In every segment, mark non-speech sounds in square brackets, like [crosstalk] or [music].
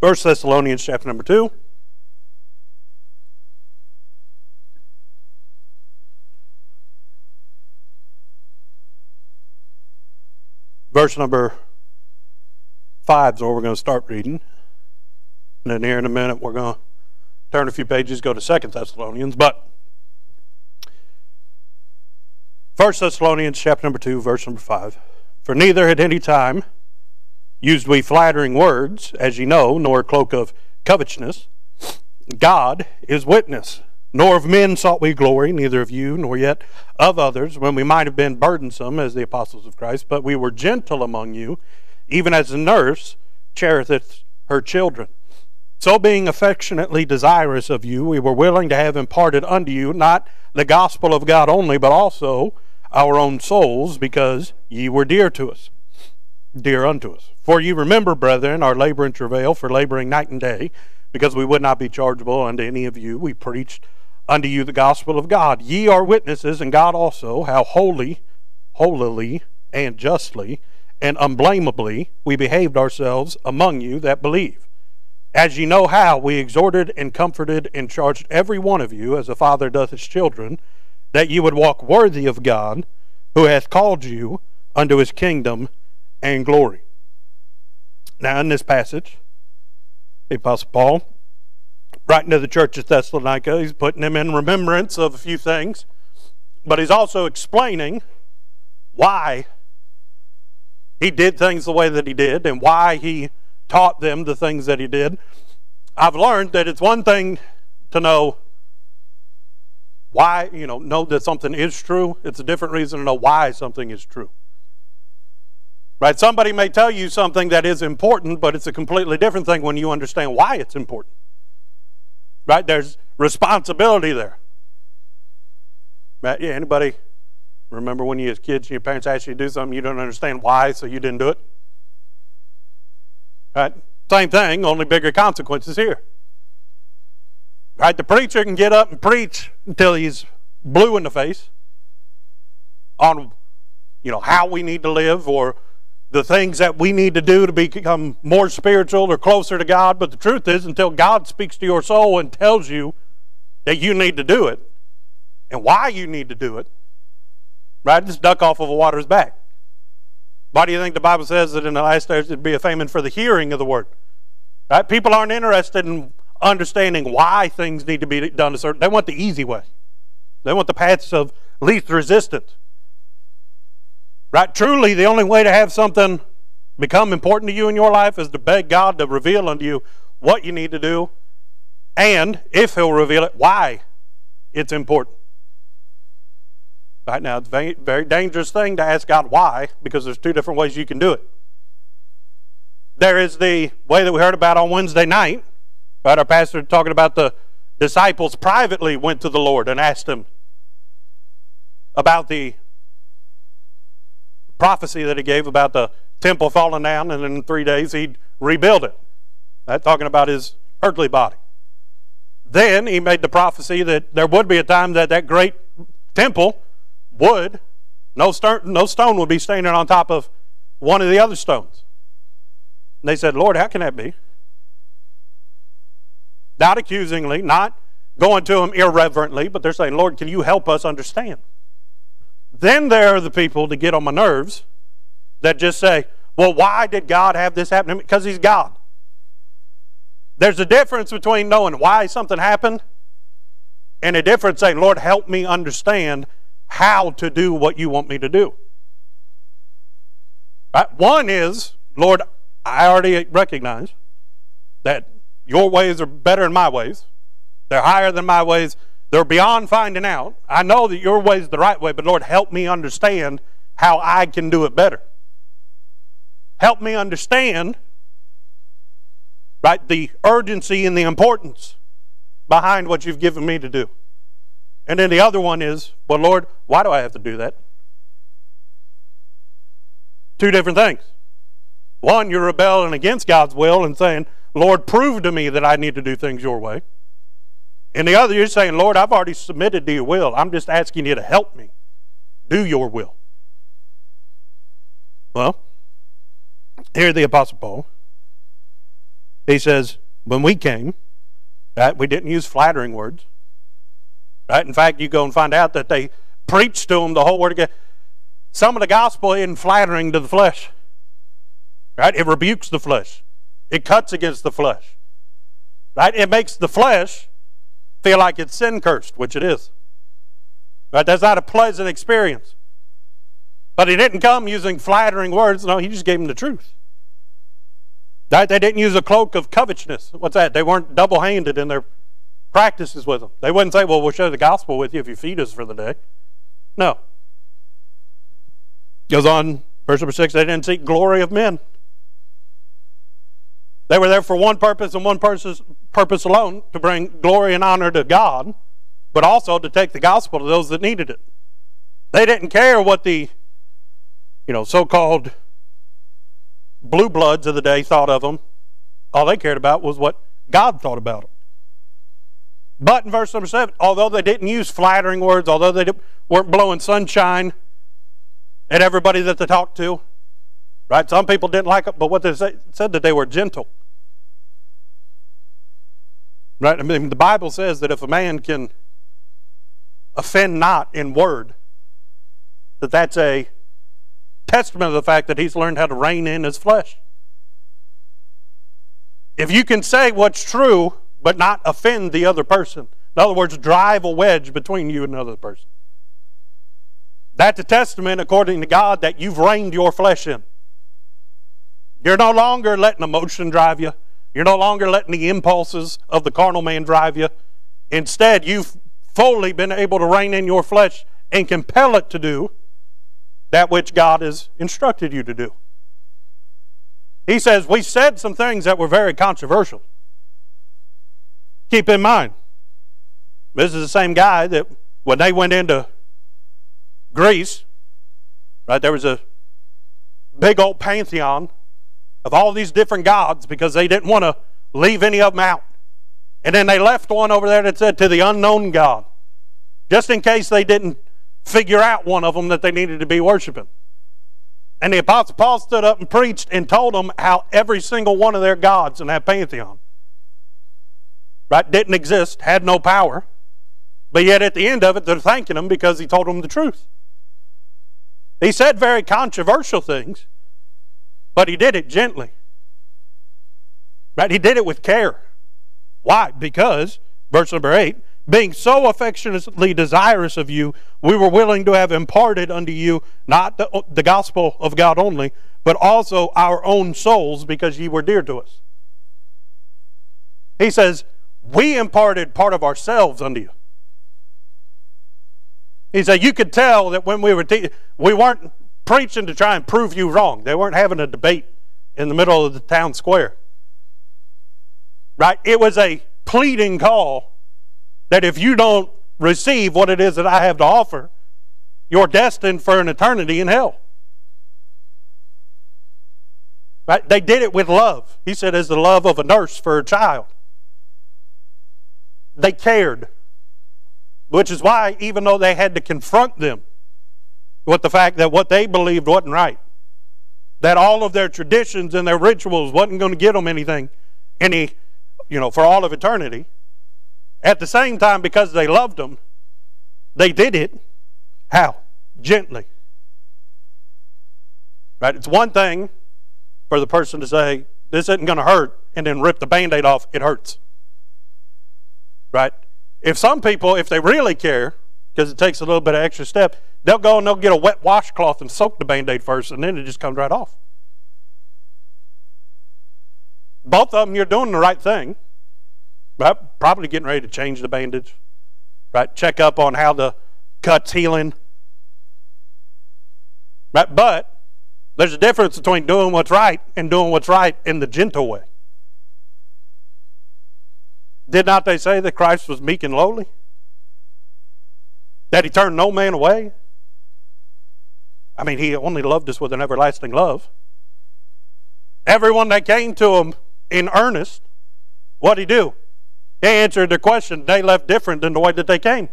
First Thessalonians chapter number 2. Verse number 5 is where we're going to start reading. And then here in a minute, we're going to turn a few pages, go to Second Thessalonians. But First Thessalonians chapter number 2, verse number 5. For neither at any time used we flattering words, as ye know, nor a cloak of covetousness. God is witness. Nor of men sought we glory, neither of you, nor yet of others, when we might have been burdensome as the apostles of Christ, but we were gentle among you, even as a nurse cherisheth her children. So, being affectionately desirous of you, we were willing to have imparted unto you not the gospel of God only, but also our own souls, because ye were dear to us, dear unto us. For ye remember, brethren, our labor and travail for laboring night and day, because we would not be chargeable unto any of you. We preached unto you the gospel of God. Ye are witnesses, and God also, how holy, holily, and justly, and unblameably we behaved ourselves among you that believe. As ye know how, we exhorted and comforted and charged every one of you, as a father doth his children, that ye would walk worthy of God, who hath called you unto his kingdom and glory. Now, in this passage, the Apostle Paul, writing to the church of Thessalonica, he's putting them in remembrance of a few things, but he's also explaining why he did things the way that he did and why he taught them the things that he did. I've learned that it's one thing to know why, you know, know that something is true. It's a different reason to know why something is true. Right? Somebody may tell you something that is important, but it's a completely different thing when you understand why it's important. Right? There's responsibility there. Right? Yeah, anybody remember when you as kids and your parents asked you to do something you don't understand why, so you didn't do it? Right? Same thing, only bigger consequences here. Right? The preacher can get up and preach until he's blue in the face on you know how we need to live or the things that we need to do to become more spiritual or closer to God. But the truth is, until God speaks to your soul and tells you that you need to do it and why you need to do it, right? Just duck off of a water's back. Why do you think the Bible says that in the last days there'd be a famine for the hearing of the word? Right? People aren't interested in understanding why things need to be done a certain. They want the easy way. They want the paths of least resistance. Right? Truly, the only way to have something become important to you in your life is to beg God to reveal unto you what you need to do, and if He'll reveal it, why it's important. Right now, it's a very dangerous thing to ask God why, because there's two different ways you can do it. There is the way that we heard about on Wednesday night, Right? Our pastor talking about the disciples privately went to the Lord and asked him about the prophecy that he gave about the temple falling down and in three days he'd rebuild it. That talking about his earthly body. Then he made the prophecy that there would be a time that that great temple would, no stone, no stone would be standing on top of one of the other stones. And they said, Lord, how can that be? Not accusingly, not going to him irreverently, but they're saying, Lord, can you help us understand? Then there are the people to get on my nerves that just say, well, why did God have this happen? Because He's God. There's a difference between knowing why something happened and a difference saying, Lord, help me understand how to do what you want me to do. Right? One is, Lord, I already recognize that your ways are better than my ways. They're higher than my ways. They're beyond finding out. I know that your way is the right way, but Lord, help me understand how I can do it better. Help me understand, right, the urgency and the importance behind what you've given me to do. And then the other one is, well, Lord, why do I have to do that? Two different things. One, you're rebelling against God's will and saying, Lord, prove to me that I need to do things your way. And the other, you're saying, Lord, I've already submitted to your will. I'm just asking you to help me do your will. Well, here the Apostle Paul He says, when we came, right, we didn't use flattering words. Right? In fact, you go and find out that they preached to them the whole word of God. Some of the gospel isn't flattering to the flesh. Right? It rebukes the flesh. It cuts against the flesh. Right? It makes the flesh feel like it's sin cursed, which it is. Right? That's not a pleasant experience. But he didn't come using flattering words. No, he just gave them the truth. Right? They didn't use a cloak of covetousness. What's that? They weren't double handed in their practices with them. They wouldn't say, well, we'll share the gospel with you if you feed us for the day. No. Goes on, verse number six, they didn't seek glory of men. They were there for one purpose and one purpose, purpose alone to bring glory and honor to God, but also to take the gospel to those that needed it. They didn't care what the, you know, so called blue bloods of the day thought of them. All they cared about was what God thought about them. But in verse number seven, although they didn't use flattering words, although they weren't blowing sunshine at everybody that they talked to, right? Some people didn't like it, but what they said that they were gentle. Right? I mean, the Bible says that if a man can offend not in word, that that's a testament of the fact that he's learned how to rein in his flesh. If you can say what's true, but not offend the other person, in other words, drive a wedge between you and another person, that's a testament, according to God, that you've reined your flesh in. You're no longer letting emotion drive you. You're no longer letting the impulses of the carnal man drive you. Instead, you've fully been able to rein in your flesh and compel it to do that which God has instructed you to do. He says, We said some things that were very controversial. Keep in mind, this is the same guy that when they went into Greece, right, there was a big old pantheon of all these different gods because they didn't want to leave any of them out. And then they left one over there that said to the unknown God, just in case they didn't figure out one of them that they needed to be worshiping. And the Apostle Paul stood up and preached and told them how every single one of their gods in that pantheon right, didn't exist, had no power. But yet at the end of it, they're thanking him because he told them the truth. He said very controversial things, but he did it gently. Right? He did it with care. Why? Because, verse number 8, being so affectionately desirous of you, we were willing to have imparted unto you not the, the gospel of God only, but also our own souls because ye were dear to us. He says, We imparted part of ourselves unto you. He said, You could tell that when we were, we weren't preaching to try and prove you wrong. They weren't having a debate in the middle of the town square. Right? It was a pleading call that if you don't receive what it is that I have to offer, you're destined for an eternity in hell. Right? They did it with love. He said, as the love of a nurse for a child. They cared. Which is why, even though they had to confront them, with the fact that what they believed wasn't right. That all of their traditions and their rituals wasn't going to get them anything, any, you know, for all of eternity. At the same time, because they loved them, they did it. How? Gently. Right? It's one thing for the person to say, this isn't going to hurt, and then rip the band aid off. It hurts. Right? If some people, if they really care, because it takes a little bit of extra step, they'll go and they'll get a wet washcloth and soak the band aid first, and then it just comes right off. Both of them, you're doing the right thing. Right? Probably getting ready to change the bandage. Right? Check up on how the cut's healing. Right? But there's a difference between doing what's right and doing what's right in the gentle way. Did not they say that Christ was meek and lowly? That he turned no man away? I mean, he only loved us with an everlasting love. Everyone that came to him in earnest, what did he do? He answered the question. They left different than the way that they came.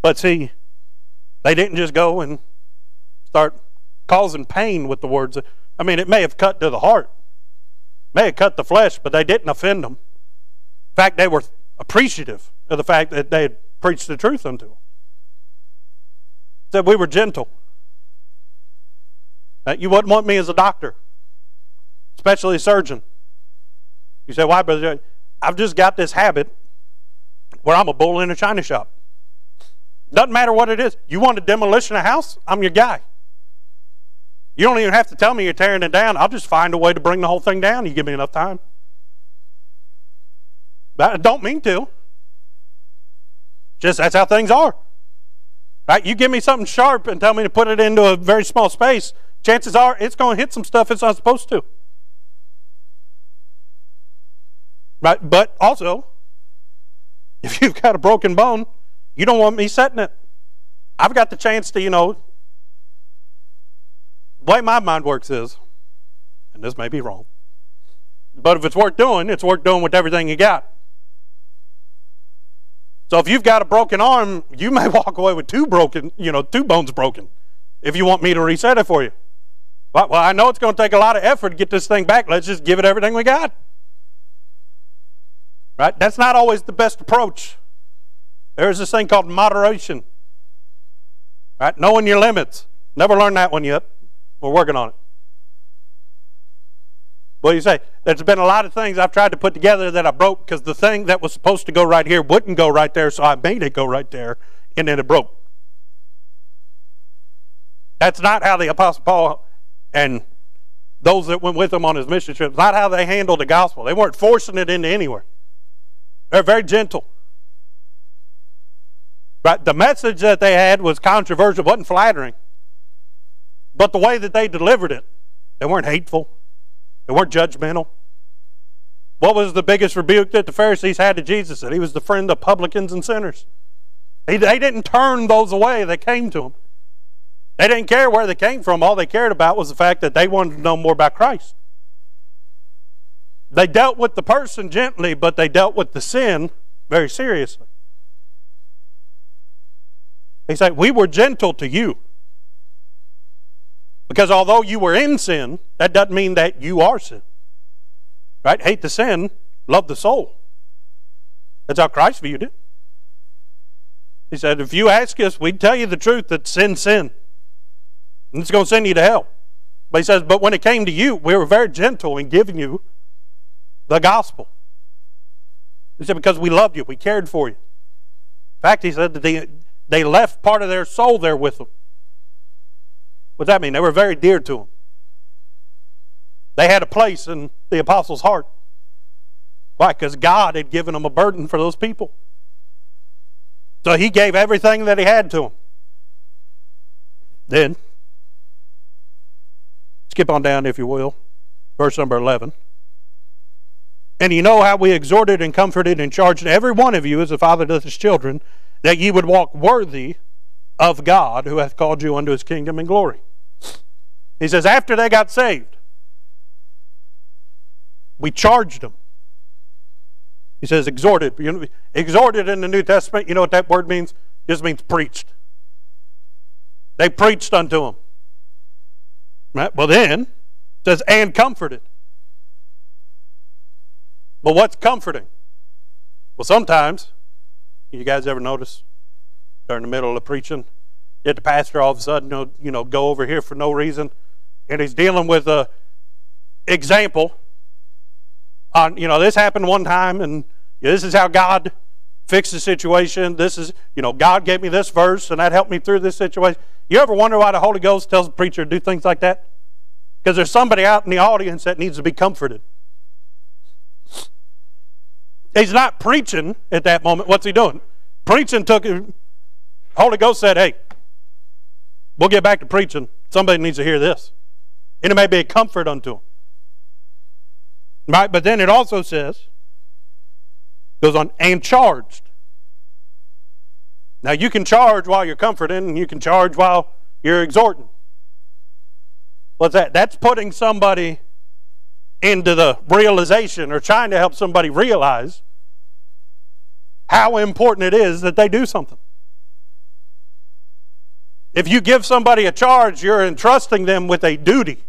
But see, they didn't just go and start causing pain with the words. I mean, it may have cut to the heart, may have cut the flesh, but they didn't offend them. In fact, they were appreciative of the fact that they had preached the truth unto them. Said we were gentle. That you wouldn't want me as a doctor, especially a surgeon. You say, why, brother? I've just got this habit where I'm a bull in a china shop. Doesn't matter what it is. You want to demolition a house? I'm your guy. You don't even have to tell me you're tearing it down. I'll just find a way to bring the whole thing down. You give me enough time. I don't mean to. Just that's how things are. Right? You give me something sharp and tell me to put it into a very small space, chances are it's going to hit some stuff it's not supposed to. Right? But also, if you've got a broken bone, you don't want me setting it. I've got the chance to, you know, the way my mind works is, and this may be wrong, but if it's worth doing, it's worth doing with everything you got. So if you've got a broken arm, you may [laughs] walk away with two broken, you know, two bones broken if you want me to reset it for you. Well, I know it's going to take a lot of effort to get this thing back. Let's just give it everything we got. Right? That's not always the best approach. There's this thing called moderation. Right? Knowing your limits. Never learned that one yet. We're working on it. Do you say? There's been a lot of things I've tried to put together that I broke because the thing that was supposed to go right here wouldn't go right there, so I made it go right there, and then it broke. That's not how the Apostle Paul and those that went with him on his mission trip, not how they handled the gospel. They weren't forcing it into anywhere. They're very gentle. But the message that they had was controversial, wasn't flattering. But the way that they delivered it, they weren't hateful, they weren't judgmental. What was the biggest rebuke that the Pharisees had to Jesus? That he was the friend of publicans and sinners. He, they didn't turn those away that came to him. They didn't care where they came from. All they cared about was the fact that they wanted to know more about Christ. They dealt with the person gently, but they dealt with the sin very seriously. He said, We were gentle to you. Because although you were in sin, that doesn't mean that you are sin. Right? Hate the sin, love the soul. That's how Christ viewed it. He said, if you ask us, we'd tell you the truth that sin, sin. And it's going to send you to hell. But he says, but when it came to you, we were very gentle in giving you the gospel. He said, because we loved you, we cared for you. In fact, he said that they, they left part of their soul there with them. What does that mean? They were very dear to him. They had a place in the apostles' heart. Why? Because God had given them a burden for those people. So he gave everything that he had to them. Then, skip on down, if you will, verse number 11. And you know how we exhorted and comforted and charged every one of you as a father does his children, that ye would walk worthy of God who hath called you unto his kingdom and glory. He says, after they got saved, we charged them. He says, exhorted. You know, exhorted in the New Testament, you know what that word means? It just means preached. They preached unto them. Right? Well, then, it says, and comforted. But what's comforting? Well, sometimes, you guys ever notice during the middle of preaching, get the pastor all of a sudden, you know, go over here for no reason, and he's dealing with a example on, you know, this happened one time, and this is how God fixed the situation. This is, you know, God gave me this verse, and that helped me through this situation. You ever wonder why the Holy Ghost tells the preacher to do things like that? Because there's somebody out in the audience that needs to be comforted. He's not preaching at that moment. What's he doing? Preaching took Holy Ghost said, hey, we'll get back to preaching. Somebody needs to hear this. And it may be a comfort unto them. Right? But then it also says, goes on, and charged. Now you can charge while you're comforting, and you can charge while you're exhorting. What's that? That's putting somebody into the realization or trying to help somebody realize how important it is that they do something. If you give somebody a charge, you're entrusting them with a duty.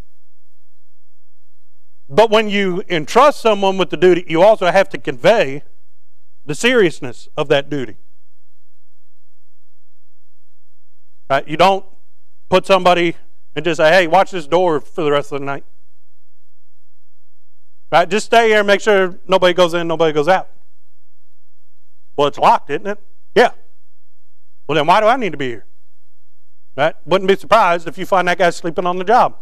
But when you entrust someone with the duty, you also have to convey the seriousness of that duty. Right? You don't put somebody and just say, hey, watch this door for the rest of the night. Right? Just stay here and make sure nobody goes in, nobody goes out. Well, it's locked, isn't it? Yeah. Well, then why do I need to be here? Right? Wouldn't be surprised if you find that guy sleeping on the job.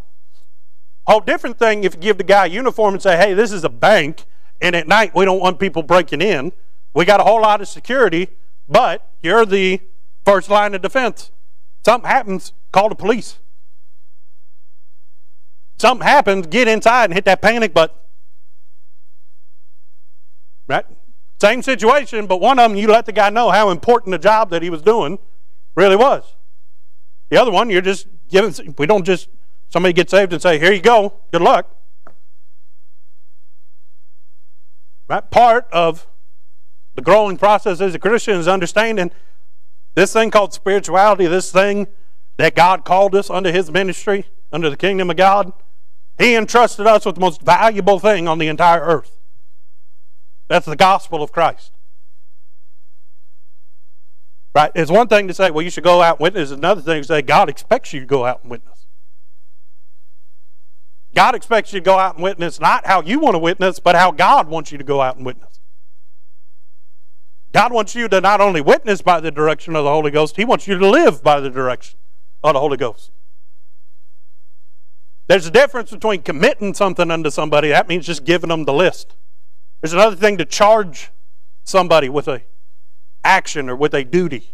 Whole different thing if you give the guy a uniform and say, hey, this is a bank, and at night we don't want people breaking in. We got a whole lot of security, but you're the first line of defense. Something happens, call the police. Something happens, get inside and hit that panic button. Right? Same situation, but one of them you let the guy know how important the job that he was doing really was. The other one, you're just giving, we don't just, somebody get saved and say, here you go, good luck. Right? Part of the growing process as a Christian is understanding this thing called spirituality, this thing that God called us under His ministry, under the kingdom of God, He entrusted us with the most valuable thing on the entire earth. That's the gospel of Christ. Right? It's one thing to say, well, you should go out and witness. Another thing to say, God expects you to go out and witness. God expects you to go out and witness not how you want to witness, but how God wants you to go out and witness. God wants you to not only witness by the direction of the Holy Ghost, He wants you to live by the direction of the Holy Ghost. There's a difference between committing something unto somebody, that means just giving them the list. There's another thing to charge somebody with a action or with a duty.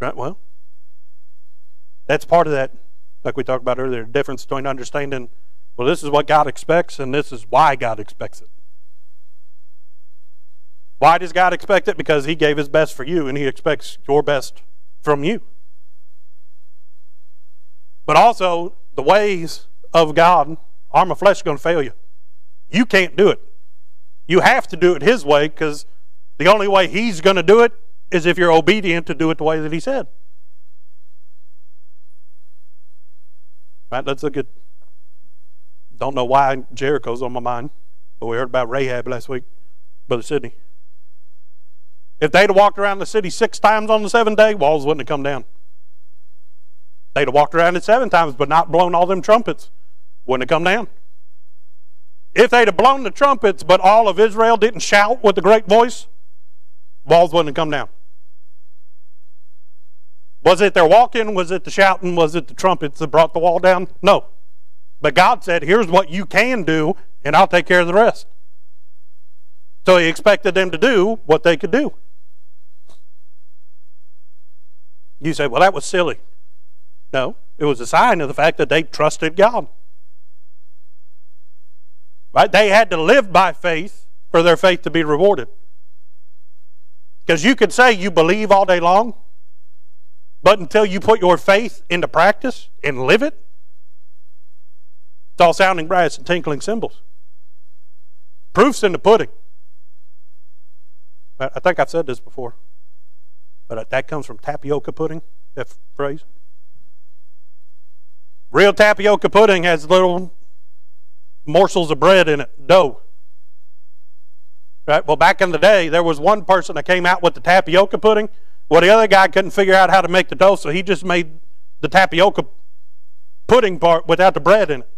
Right? Well, that's part of that, like we talked about earlier, difference between understanding, well, this is what God expects and this is why God expects it. Why does God expect it? Because He gave His best for you and He expects your best from you. But also, the ways of God, arm of flesh is going to fail you. You can't do it. You have to do it His way because the only way He's going to do it is if you're obedient to do it the way that He said. Right, let's look at. Don't know why Jericho's on my mind, but we heard about Rahab last week, Brother Sidney. If they'd have walked around the city six times on the seventh day, walls wouldn't have come down. They'd have walked around it seven times, but not blown all them trumpets, wouldn't have come down. If they'd have blown the trumpets, but all of Israel didn't shout with a great voice, walls wouldn't have come down. Was it their walking? Was it the shouting? Was it the trumpets that brought the wall down? No. But God said, here's what you can do, and I'll take care of the rest. So he expected them to do what they could do. You say, well, that was silly. No, it was a sign of the fact that they trusted God. Right? They had to live by faith for their faith to be rewarded. Because you could say you believe all day long, but until you put your faith into practice and live it, it's all sounding brass and tinkling cymbals. Proof's in the pudding. I think I've said this before. But that comes from tapioca pudding, that phrase. Real tapioca pudding has little morsels of bread in it, dough. Right? Well, back in the day, there was one person that came out with the tapioca pudding. Well, the other guy couldn't figure out how to make the dough, so he just made the tapioca pudding part without the bread in it.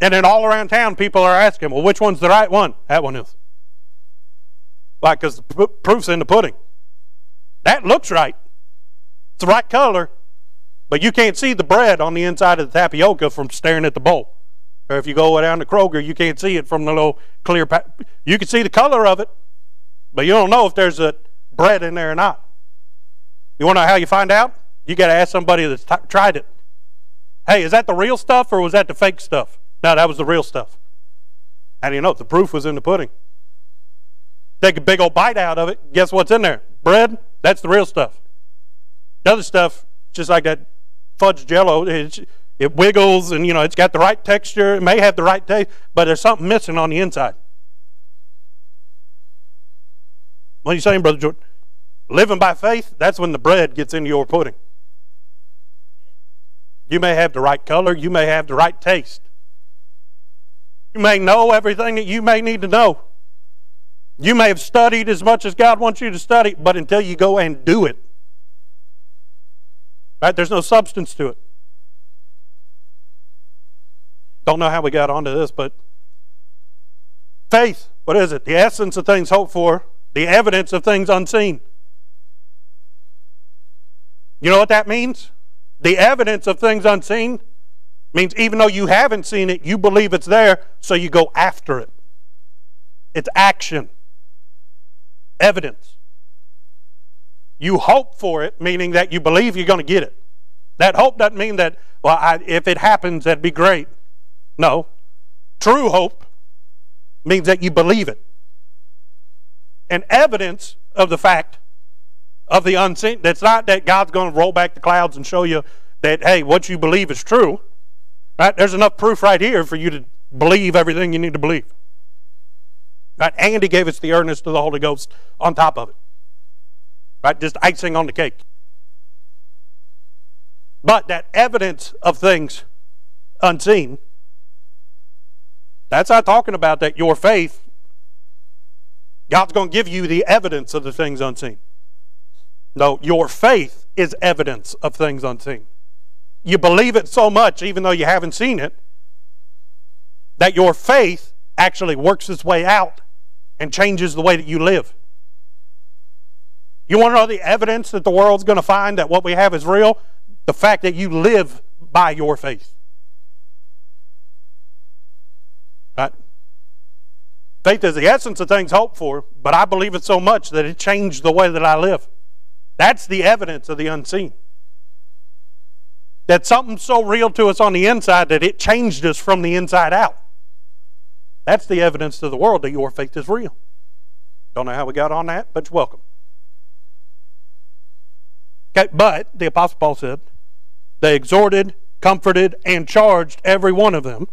And then all around town, people are asking, well, which one's the right one? That one is. Like, because the proof's in the pudding. That looks right. It's the right color, but you can't see the bread on the inside of the tapioca from staring at the bowl. Or if you go down to Kroger, you can't see it from the little clear. Pa- you can see the color of it, but you don't know if there's a bread in there or not. You want to know how you find out? You got to ask somebody that's t- tried it. Hey, is that the real stuff or was that the fake stuff? No, that was the real stuff. How do you know? The proof was in the pudding. Take a big old bite out of it. Guess what's in there? Bread. That's the real stuff. The other stuff, just like that fudge jello, it, it wiggles and, you know, it's got the right texture. It may have the right taste, but there's something missing on the inside. What are you saying, Brother Jordan? Living by faith, that's when the bread gets into your pudding. You may have the right color, you may have the right taste. You may know everything that you may need to know. You may have studied as much as God wants you to study, but until you go and do it, right, there's no substance to it. Don't know how we got onto this, but faith, what is it? The essence of things hoped for, the evidence of things unseen. You know what that means? The evidence of things unseen means even though you haven't seen it, you believe it's there, so you go after it. It's action, evidence. You hope for it, meaning that you believe you're going to get it. That hope doesn't mean that, well, I, if it happens, that'd be great. No. True hope means that you believe it. And evidence of the fact of the unseen. That's not that God's going to roll back the clouds and show you that, hey, what you believe is true. Right? There's enough proof right here for you to believe everything you need to believe. Right? And he gave us the earnest of the Holy Ghost on top of it. Right? Just icing on the cake. But that evidence of things unseen, that's not talking about that your faith, God's going to give you the evidence of the things unseen. No, your faith is evidence of things unseen. You believe it so much, even though you haven't seen it, that your faith actually works its way out and changes the way that you live. You want to know the evidence that the world's going to find that what we have is real? The fact that you live by your faith. Right? Faith is the essence of things hoped for, but I believe it so much that it changed the way that I live. That's the evidence of the unseen. That something's so real to us on the inside that it changed us from the inside out. That's the evidence to the world that your faith is real. Don't know how we got on that, but you're welcome. Okay, but the Apostle Paul said, they exhorted, comforted, and charged every one of them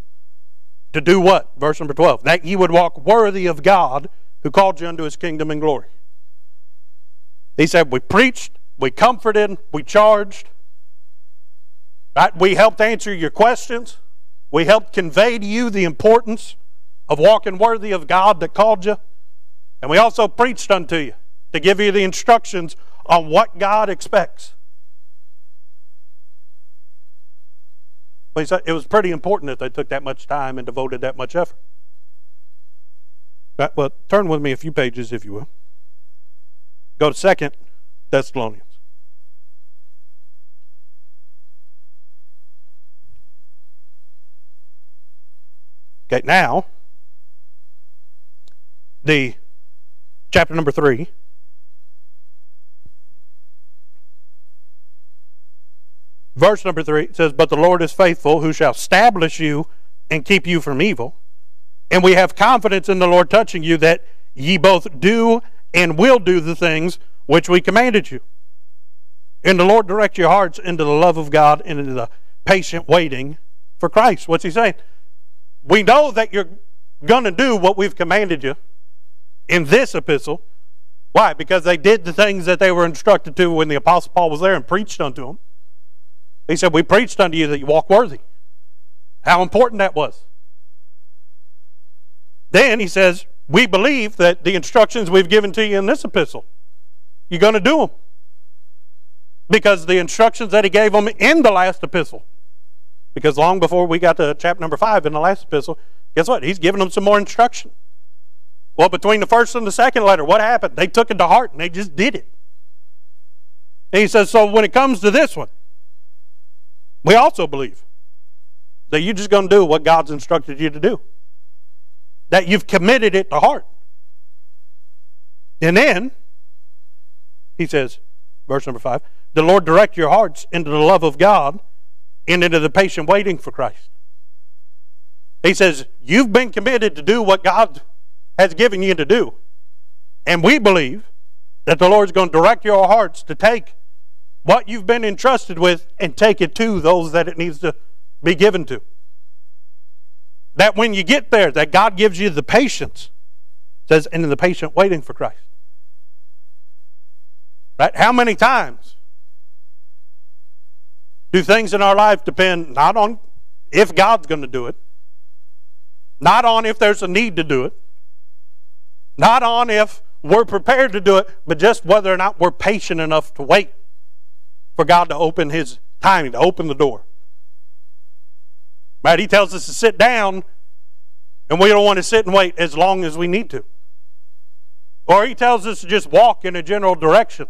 to do what? Verse number 12. That ye would walk worthy of God who called you unto his kingdom and glory. He said, We preached, we comforted, we charged. Right? We helped answer your questions. We helped convey to you the importance of walking worthy of God that called you. And we also preached unto you to give you the instructions on what God expects. But it was pretty important that they took that much time and devoted that much effort. Right, well, turn with me a few pages, if you will. Go to Second Thessalonians. Okay, now the chapter number three. Verse number three says, But the Lord is faithful, who shall establish you and keep you from evil. And we have confidence in the Lord touching you that ye both do and will do the things which we commanded you. And the Lord direct your hearts into the love of God and into the patient waiting for Christ. What's he saying? We know that you're going to do what we've commanded you in this epistle. Why? Because they did the things that they were instructed to when the Apostle Paul was there and preached unto them. He said, We preached unto you that you walk worthy. How important that was. Then he says, we believe that the instructions we've given to you in this epistle, you're going to do them. Because the instructions that he gave them in the last epistle, because long before we got to chapter number five in the last epistle, guess what? He's giving them some more instruction. Well, between the first and the second letter, what happened? They took it to heart and they just did it. And he says, so when it comes to this one, we also believe that you're just going to do what God's instructed you to do that you've committed it to heart. And then, he says, verse number five, the Lord direct your hearts into the love of God and into the patient waiting for Christ. He says, You've been committed to do what God has given you to do. And we believe that the Lord's going to direct your hearts to take what you've been entrusted with and take it to those that it needs to be given to. That when you get there, that God gives you the patience. Says, and in the patient waiting for Christ. Right? How many times Do things in our life depend not on if God's going to do it, not on if there's a need to do it, not on if we're prepared to do it, but just whether or not we're patient enough to wait for God to open His timing, to open the door. Right? He tells us to sit down, and we don't want to sit and wait as long as we need to. Or He tells us to just walk in a general direction.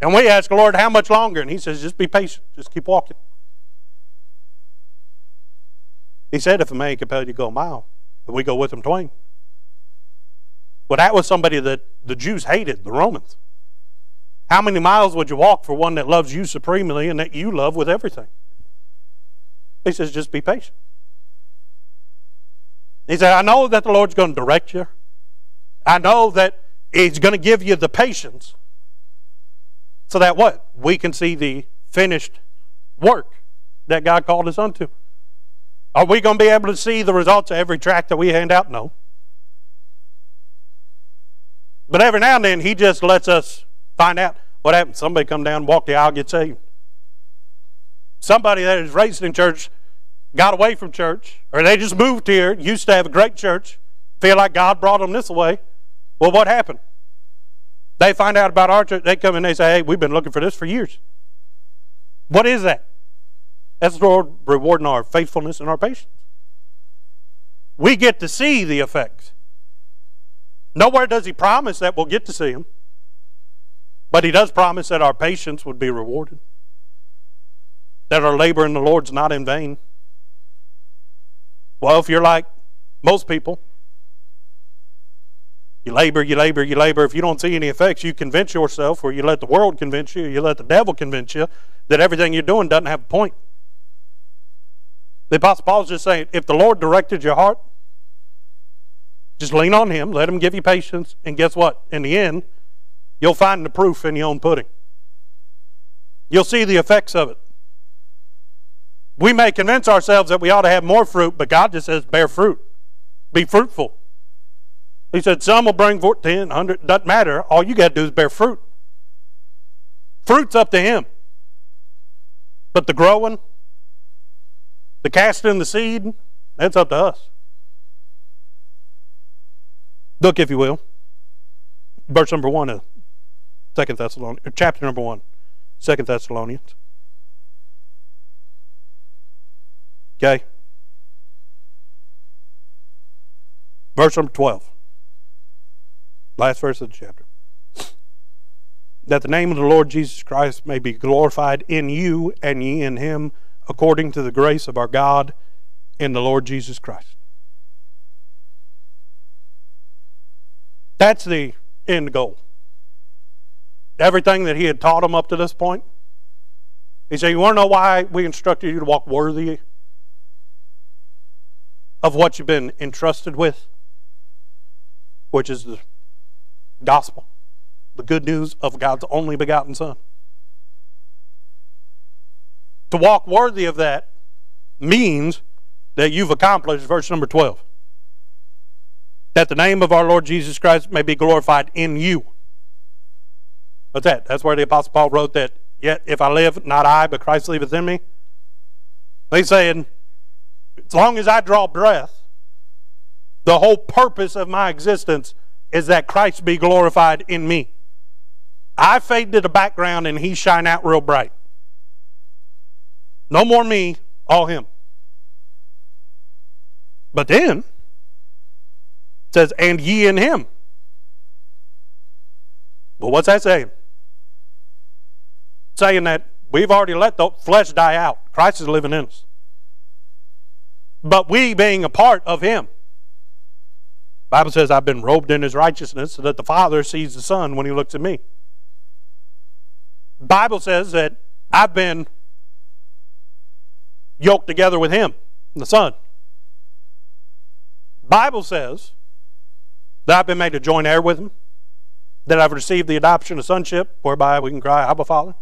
And we ask, the Lord, how much longer? And He says, just be patient, just keep walking. He said, if a man compel you to go a mile, then we go with him twain. Well, that was somebody that the Jews hated, the Romans. How many miles would you walk for one that loves you supremely and that you love with everything? He says, just be patient. He said, I know that the Lord's going to direct you. I know that He's going to give you the patience so that what? We can see the finished work that God called us unto. Are we going to be able to see the results of every tract that we hand out? No. But every now and then, he just lets us find out what happened. Somebody come down, walk the aisle, get saved. Somebody that is raised in church got away from church, or they just moved here, used to have a great church, feel like God brought them this way. Well, what happened? They find out about our church, they come and they say, hey, we've been looking for this for years. What is that? That's the Lord rewarding our faithfulness and our patience. We get to see the effects. Nowhere does he promise that we'll get to see him. But he does promise that our patience would be rewarded. That our labor in the Lord's not in vain. Well, if you're like most people, you labor, you labor, you labor. If you don't see any effects, you convince yourself, or you let the world convince you, you let the devil convince you that everything you're doing doesn't have a point. The Apostle Paul's just saying, if the Lord directed your heart, just lean on Him, let Him give you patience, and guess what? In the end, you'll find the proof in your own pudding. You'll see the effects of it. We may convince ourselves that we ought to have more fruit, but God just says, bear fruit. Be fruitful. He said, some will bring forth 10, 100, doesn't matter. All you got to do is bear fruit. Fruit's up to Him. But the growing, the casting the seed, that's up to us. Look, if you will, verse number one of Second Thessalonians, uh, chapter number one, Second Thessalonians. Okay. Verse number 12. Last verse of the chapter. That the name of the Lord Jesus Christ may be glorified in you and ye in him, according to the grace of our God in the Lord Jesus Christ. That's the end goal. Everything that he had taught them up to this point. He said, You want to know why we instructed you to walk worthy of what you've been entrusted with? Which is the gospel, the good news of God's only begotten Son. To walk worthy of that means that you've accomplished verse number 12 that the name of our Lord Jesus Christ may be glorified in you. What's that? That's where the Apostle Paul wrote that, yet if I live, not I, but Christ liveth in me. He's saying, as long as I draw breath, the whole purpose of my existence is that Christ be glorified in me. I fade to the background and he shine out real bright. No more me, all him. But then, it says, and ye in him. Well, what's that saying? Saying that we've already let the flesh die out. Christ is living in us. But we being a part of him. Bible says, I've been robed in his righteousness so that the Father sees the Son when he looks at me. Bible says that I've been yoked together with him, the Son. Bible says that I've been made to join heir with him, that I've received the adoption of sonship, whereby we can cry, Abba, Father.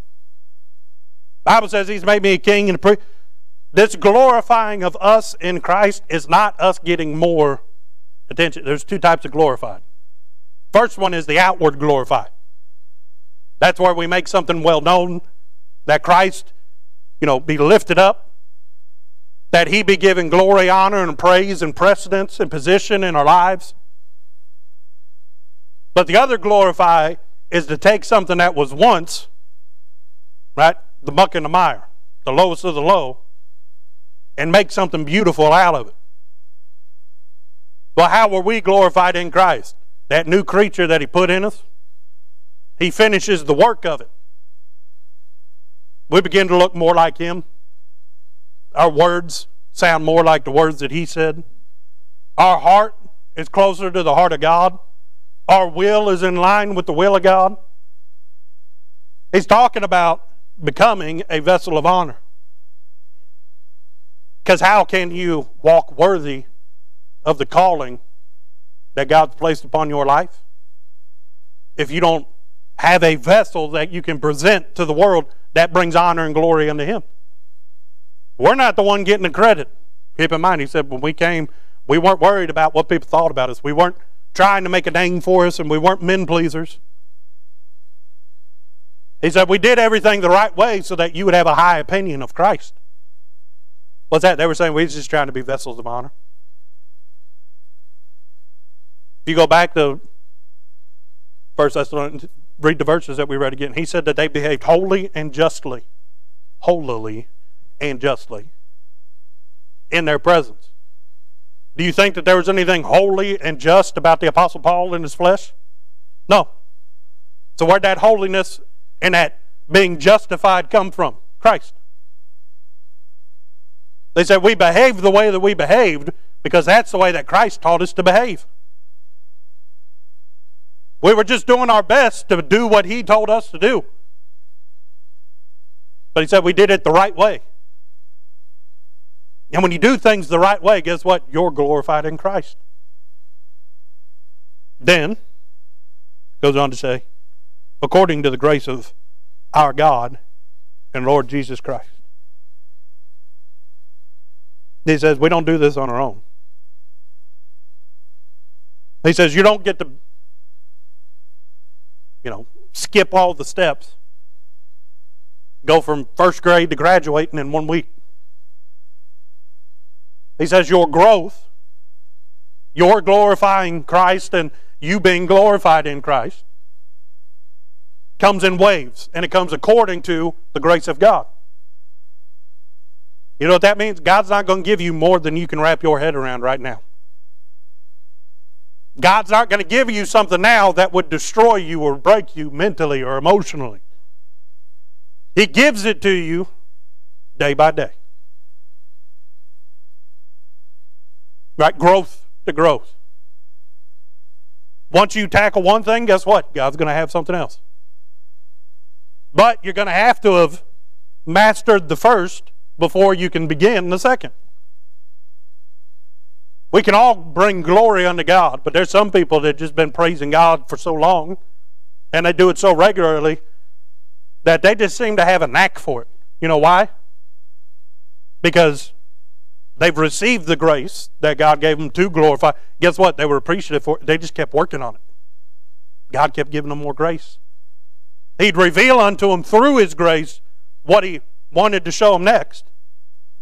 Bible says he's made me a king and a priest. This glorifying of us in Christ is not us getting more attention. There's two types of glorified. First one is the outward glorified. That's where we make something well known that Christ you know, be lifted up, that he be given glory, honor, and praise and precedence and position in our lives. But the other glorify is to take something that was once, right, the muck and the mire, the lowest of the low, and make something beautiful out of it. Well, how were we glorified in Christ? That new creature that He put in us, He finishes the work of it. We begin to look more like Him. Our words sound more like the words that He said. Our heart is closer to the heart of God. Our will is in line with the will of God. He's talking about becoming a vessel of honor. Because how can you walk worthy of the calling that God's placed upon your life if you don't have a vessel that you can present to the world that brings honor and glory unto Him? We're not the one getting the credit. Keep in mind, he said, when we came, we weren't worried about what people thought about us. We weren't trying to make a name for us, and we weren't men pleasers. He said, We did everything the right way so that you would have a high opinion of Christ. What's that? They were saying we were just trying to be vessels of honor. If you go back to First Thessalonians, read the verses that we read again. He said that they behaved wholly and justly, holily and justly in their presence. Do you think that there was anything holy and just about the Apostle Paul in his flesh? No. So where'd that holiness and that being justified come from? Christ. They said we behaved the way that we behaved because that's the way that Christ taught us to behave. We were just doing our best to do what He told us to do. But He said we did it the right way. And when you do things the right way, guess what? You're glorified in Christ. Then, goes on to say, according to the grace of our God and Lord Jesus Christ. He says, we don't do this on our own. He says, you don't get to, you know, skip all the steps, go from first grade to graduating in one week. He says, Your growth, your glorifying Christ and you being glorified in Christ, comes in waves, and it comes according to the grace of God. You know what that means? God's not going to give you more than you can wrap your head around right now. God's not going to give you something now that would destroy you or break you mentally or emotionally. He gives it to you day by day. Right? Growth to growth. Once you tackle one thing, guess what? God's going to have something else. But you're going to have to have mastered the first before you can begin the second. We can all bring glory unto God, but there's some people that just been praising God for so long and they do it so regularly that they just seem to have a knack for it. You know why? Because They've received the grace that God gave them to glorify. Guess what? They were appreciative for it. They just kept working on it. God kept giving them more grace. He'd reveal unto them through His grace what He wanted to show them next.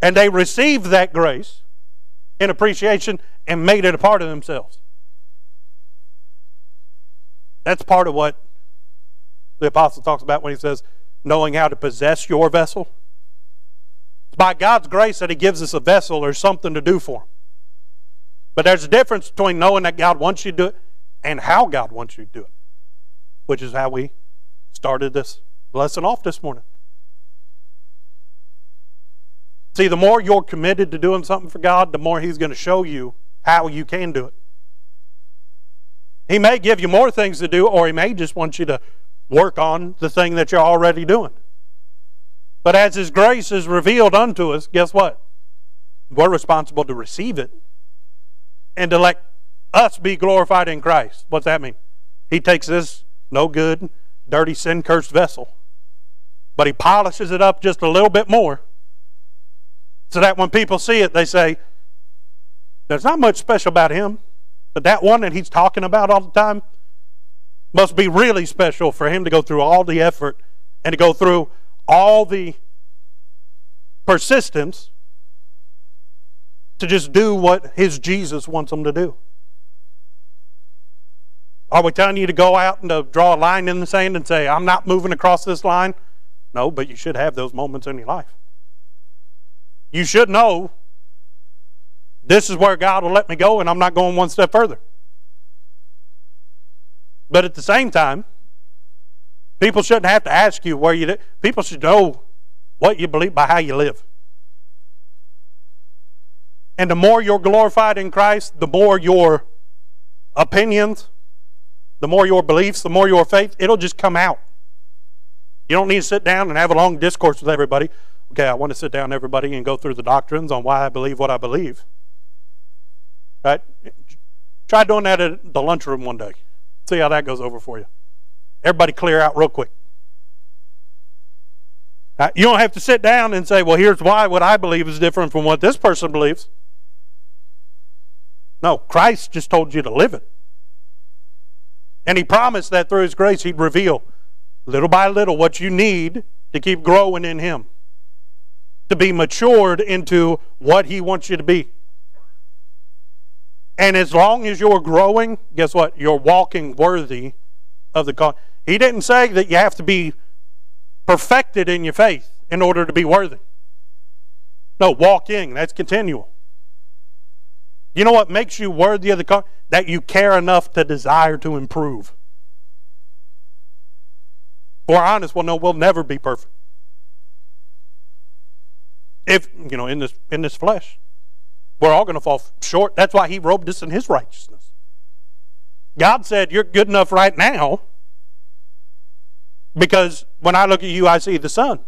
And they received that grace in appreciation and made it a part of themselves. That's part of what the apostle talks about when he says, knowing how to possess your vessel It's by God's grace that He gives us a vessel or something to do for Him. But there's a difference between knowing that God wants you to do it and how God wants you to do it, which is how we started this lesson off this morning. See, the more you're committed to doing something for God, the more He's going to show you how you can do it. He may give you more things to do, or He may just want you to work on the thing that you're already doing. But as His grace is revealed unto us, guess what? We're responsible to receive it and to let us be glorified in Christ. What's that mean? He takes this no good, dirty, sin cursed vessel, but He polishes it up just a little bit more. So that when people see it, they say, There's not much special about Him, but that one that He's talking about all the time must be really special for Him to go through all the effort and to go through all the persistence to just do what his Jesus wants him to do. Are we telling you to go out and to draw a line in the sand and say, I'm not moving across this line? No, but you should have those moments in your life. You should know this is where God will let me go and I'm not going one step further. But at the same time, people shouldn't have to ask you where you live. People should know what you believe by how you live. And the more you're glorified in Christ, the more your opinions, the more your beliefs, the more your faith, it'll just come out. You don't need to sit down and have a long discourse with everybody. Okay, I want to sit down everybody and go through the doctrines on why I believe what I believe. Right? Try doing that at the lunchroom one day. See how that goes over for you. Everybody clear out real quick. Right? You don't have to sit down and say, well, here's why what I believe is different from what this person believes. No, Christ just told you to live it. And He promised that through His grace He'd reveal little by little what you need to keep growing in Him, to be matured into what He wants you to be. And as long as you're growing, guess what? You're walking worthy of the call. He didn't say that you have to be perfected in your faith in order to be worthy. No, walking, that's continual. You know what makes you worthy of the call? That you care enough to desire to improve. We're honest, well, no, we'll never be perfect. If, you know, in this in this flesh. We're all going to fall short. That's why he robed us in his righteousness. God said, You're good enough right now because when I look at you, I see the Son.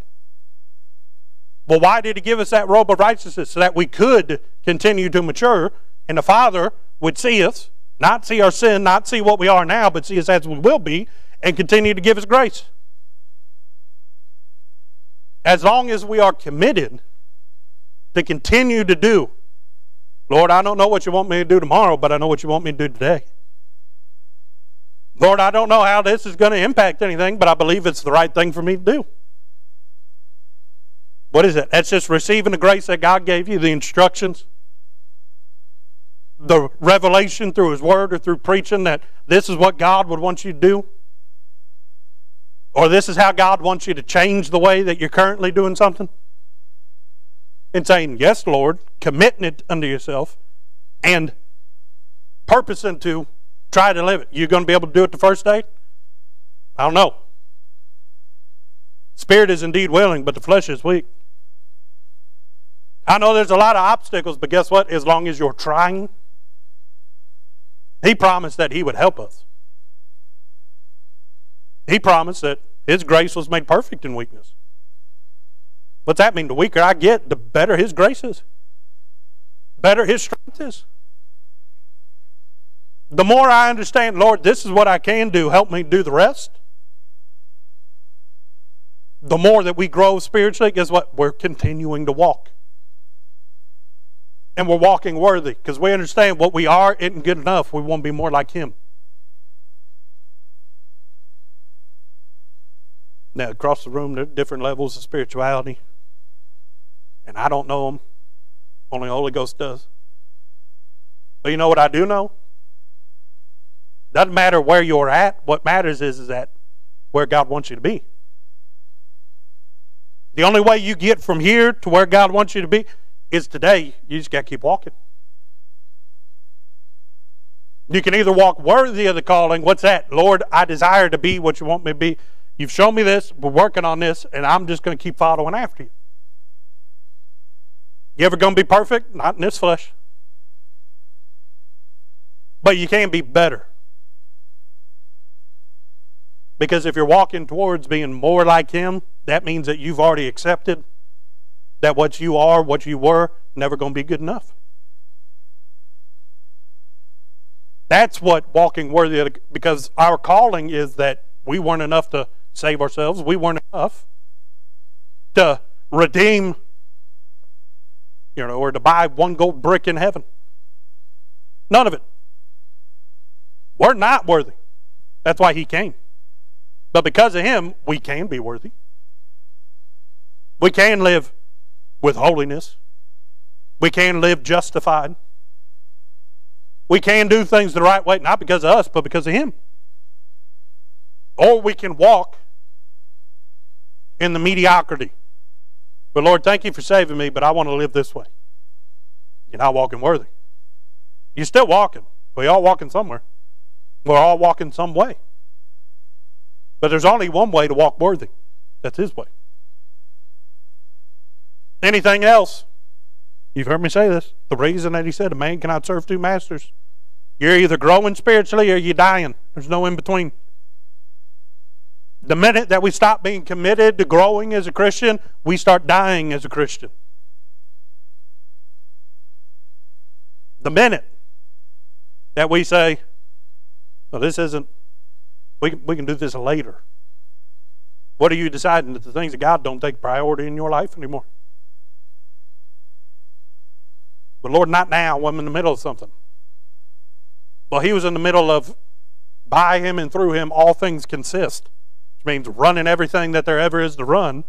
Well, why did he give us that robe of righteousness? So that we could continue to mature and the Father would see us, not see our sin, not see what we are now, but see us as we will be, and continue to give us grace. As long as we are committed to continue to do, Lord, I don't know what you want me to do tomorrow, but I know what you want me to do today. Lord, I don't know how this is going to impact anything, but I believe it's the right thing for me to do. What is it? That's just receiving the grace that God gave you, the instructions the revelation through His Word or through preaching that this is what God would want you to do? Or this is how God wants you to change the way that you're currently doing something? And saying, Yes, Lord, committing it unto yourself and purposing to try to live it. You're going to be able to do it the first day? I don't know. Spirit is indeed willing, but the flesh is weak. I know there's a lot of obstacles, but guess what? As long as you're trying, he promised that He would help us. He promised that His grace was made perfect in weakness. What's that mean? The weaker I get, the better His grace is, better His strength is. The more I understand, Lord, this is what I can do, help me do the rest. The more that we grow spiritually, guess what? We're continuing to walk and we're walking worthy because we understand what we are isn't good enough. We want to be more like Him. Now, across the room, there are different levels of spirituality, and I don't know them. Only the Holy Ghost does. But you know what I do know? Doesn't matter where you're at. What matters is, is that where God wants you to be. The only way you get from here to where God wants you to be is today you just got to keep walking. You can either walk worthy of the calling. What's that? Lord, I desire to be what you want me to be. You've shown me this. We're working on this, and I'm just going to keep following after you. You ever going to be perfect? Not in this flesh. But you can be better. Because if you're walking towards being more like Him, that means that you've already accepted that what you are, what you were, never going to be good enough. That's what walking worthy of, because our calling is that we weren't enough to save ourselves. We weren't enough to redeem, you know, or to buy one gold brick in heaven. None of it. We're not worthy. That's why he came. But because of him, we can be worthy. We can live with holiness. We can live justified. We can do things the right way, not because of us, but because of Him. Or we can walk in the mediocrity. But Lord, thank you for saving me, but I want to live this way. You're not walking worthy. You're still walking. We all walking somewhere. We're all walking some way. But there's only one way to walk worthy. That's His way. Anything else? You've heard me say this. The reason that He said a man cannot serve two masters. You're either growing spiritually or you're dying. There's no in between. The minute that we stop being committed to growing as a Christian, we start dying as a Christian. The minute that we say, well, this isn't, we can, we can do this later. What are you deciding that the things of God don't take priority in your life anymore? But Lord, not now. I'm in the middle of something. Well, he was in the middle of by him and through him all things consist, which means running everything that there ever is to run.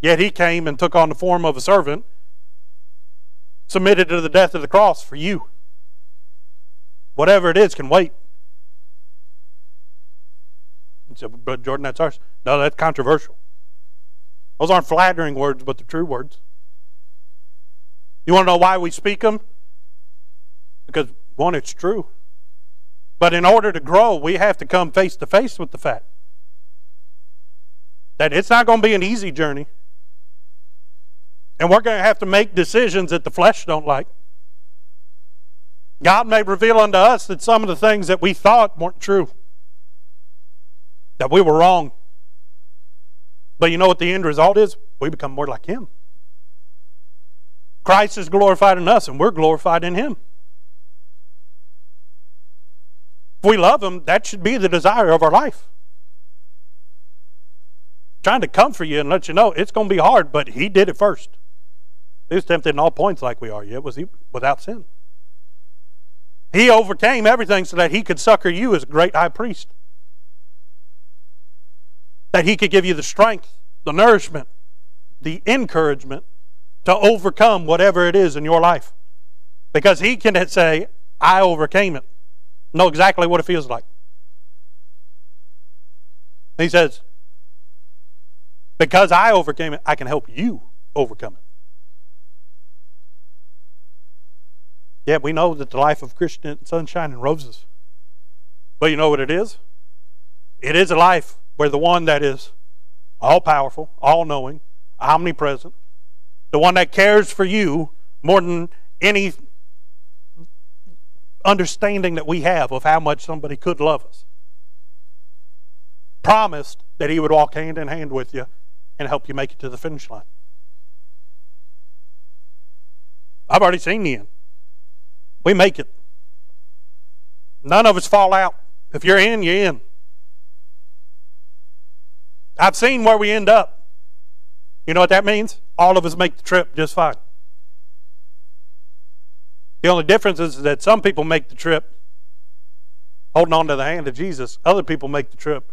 Yet he came and took on the form of a servant, submitted to the death of the cross for you. Whatever it is can wait. But Jordan, that's ours. No, that's controversial. Those aren't flattering words, but the true words. You want to know why we speak them? Because, one, it's true. But in order to grow, we have to come face to face with the fact that it's not going to be an easy journey. And we're going to have to make decisions that the flesh don't like. God may reveal unto us that some of the things that we thought weren't true, that we were wrong. But you know what the end result is? We become more like Him. Christ is glorified in us, and we're glorified in Him. If we love Him, that should be the desire of our life. trying to comfort you and let you know it's going to be hard, but He did it first. He was tempted in all points like we are, yet was He without sin. He overcame everything so that He could succor you as a great high priest. That He could give you the strength, the nourishment, the encouragement to overcome whatever it is in your life. Because He can say, I overcame it know exactly what it feels like. He says, Because I overcame it, I can help you overcome it. Yeah, we know that the life of Christian is sunshine and roses. But you know what it is? It is a life where the one that is all powerful, all knowing, omnipresent, the one that cares for you more than any understanding that we have of how much somebody could love us. Promised that He would walk hand in hand with you and help you make it to the finish line. I've already seen the end. We make it. None of us fall out. If you're in, you're in. I've seen where we end up. You know what that means? All of us make the trip just fine. The only difference is that some people make the trip holding on to the hand of Jesus, other people make the trip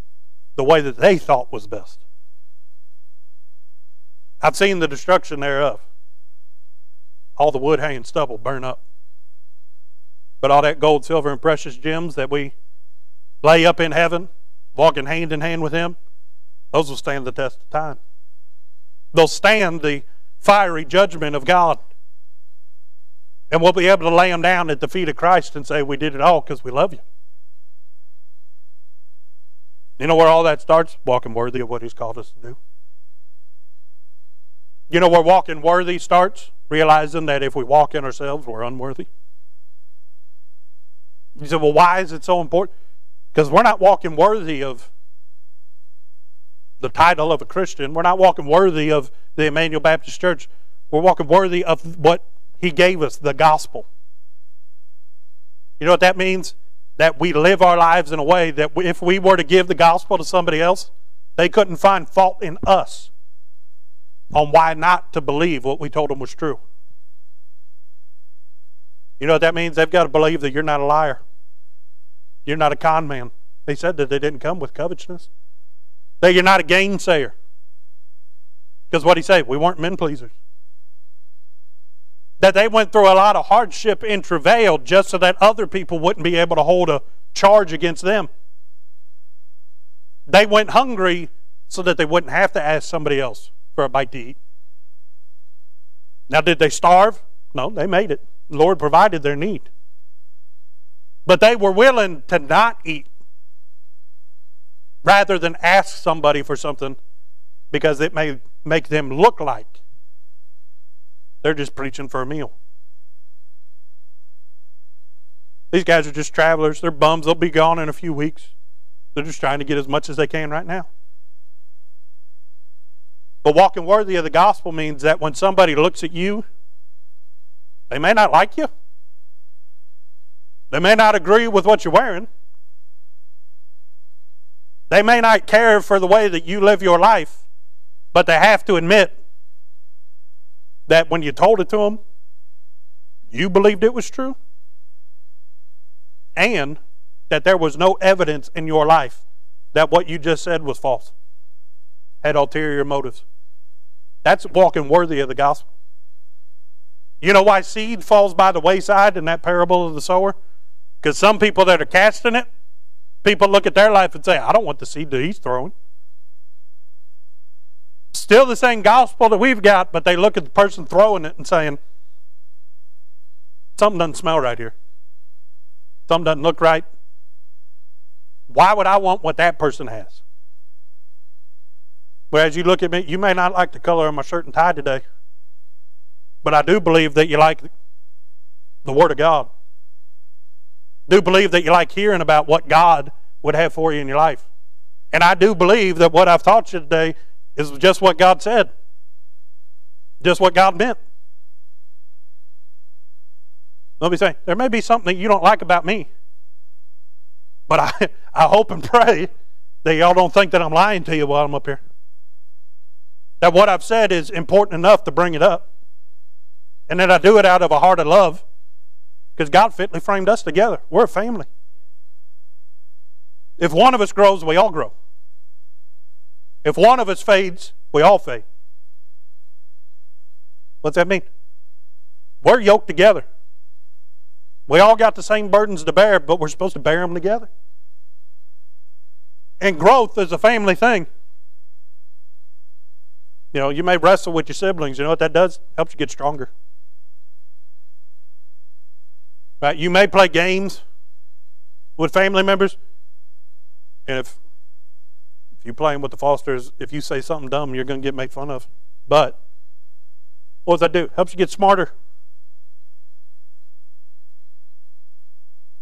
the way that they thought was best. I've seen the destruction thereof. All the wood, hay, and stubble burn up. But all that gold, silver, and precious gems that we lay up in heaven, walking hand in hand with Him, those will stand the test of time. They'll stand the fiery judgment of God. And we'll be able to lay them down at the feet of Christ and say, We did it all because we love you. You know where all that starts? Walking worthy of what He's called us to do. You know where walking worthy starts? Realizing that if we walk in ourselves, we're unworthy. You say, Well, why is it so important? Because we're not walking worthy of the title of a Christian. We're not walking worthy of the Immanuel Baptist Church. We're walking worthy of what he gave us the gospel. You know what that means? That we live our lives in a way that if we were to give the gospel to somebody else, they couldn't find fault in us on why not to believe what we told them was true. You know what that means? They've got to believe that you're not a liar. You're not a con man. They said that they didn't come with covetousness. That you're not a gainsayer. Because what he said, we weren't men pleasers. that they went through a lot of hardship and travail just so that other people wouldn't be able to hold a charge against them. They went hungry so that they wouldn't have to ask somebody else for a bite to eat. Now, did they starve? No, they made it. The Lord provided their need. But they were willing to not eat rather than ask somebody for something because it may make them look like they're just preaching for a meal. These guys are just travelers. They're bums. They'll be gone in a few weeks. They're just trying to get as much as they can right now. But walking worthy of the gospel means that when somebody looks at you, they may not like you. They may not agree with what you're wearing. They may not care for the way that you live your life, but they have to admit that when you told it to them, you believed it was true, and that there was no evidence in your life that what you just said was false, had ulterior motives. That's walking worthy of the gospel. You know why seed falls by the wayside in that parable of the sower? Because some people that are casting it, people look at their life and say, I don't want the seed that he's throwing. Still the same gospel that we've got, but they look at the person throwing it and saying, something doesn't smell right here. Something doesn't look right. Why would I want what that person has? Whereas you look at me, you may not like the color of my shirt and tie today, but I do believe that you like the Word of God. Do believe that you like hearing about what God would have for you in your life. And I do believe that what I've taught you today is just what God said, just what God meant. Let me say, there may be something that you don't like about me, but I, [laughs] I hope and pray that y'all don't think that I'm lying to you while I'm up here. That what I've said is important enough to bring it up. And that I do it out of a heart of love. Because God fitly framed us together. We're a family. If one of us grows, we all grow. If one of us fades, we all fade. What's that mean? We're yoked together. We all got the same burdens to bear, but we're supposed to bear them together. And growth is a family thing. You know, you may wrestle with your siblings. You know what that does? Helps you get stronger. Right? You may play games with family members, and if if you're playing with the Fosters, if you say something dumb, you're going to get made fun of. But what does that do? Helps you get smarter.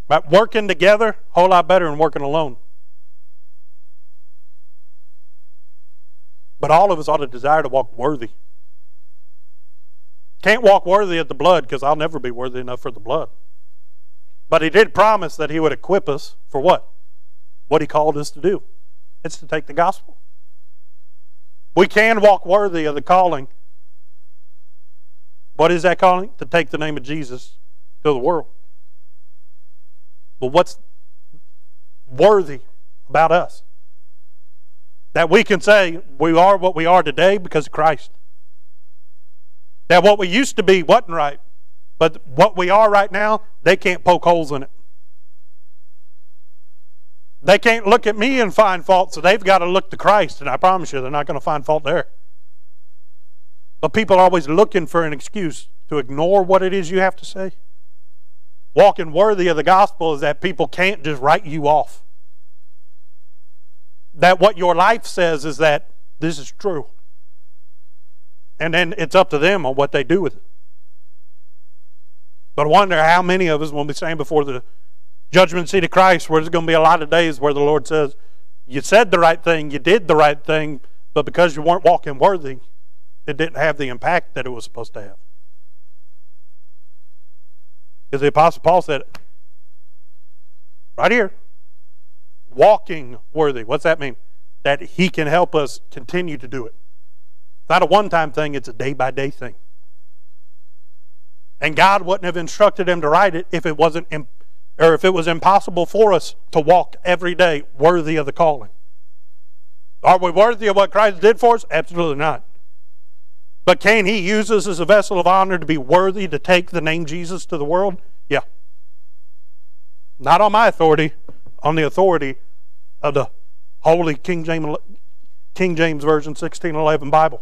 Right? Working together, a whole lot better than working alone. But all of us ought to desire to walk worthy. Can't walk worthy of the blood because I'll never be worthy enough for the blood. But he did promise that he would equip us for what? What he called us to do. It's to take the gospel. We can walk worthy of the calling. What is that calling? To take the name of Jesus to the world. But what's worthy about us? That we can say we are what we are today because of Christ. That what we used to be wasn't right. But what we are right now, they can't poke holes in it. They can't look at me and find fault, so they've got to look to Christ, and I promise you they're not going to find fault there. But people are always looking for an excuse to ignore what it is you have to say. Walking worthy of the gospel is that people can't just write you off that what your life says is that this is true. And then it's up to them on what they do with it. But I wonder how many of us will be saying before the judgment seat of Christ, where there's going to be a lot of days where the Lord says, You said the right thing, you did the right thing, but because you weren't walking worthy, it didn't have the impact that it was supposed to have. Because the Apostle Paul said, right here, walking worthy. What's that mean? That He can help us continue to do it. It's not a one time thing, it's a day by day thing. And God wouldn't have instructed him to write it if it wasn't or if it was impossible for us to walk every day worthy of the calling. Are we worthy of what Christ did for us? Absolutely not. But can he use us as a vessel of honor to be worthy to take the name Jesus to the world? Yeah. Not on my authority, on the authority of the Holy King James, King James Version 1611 Bible.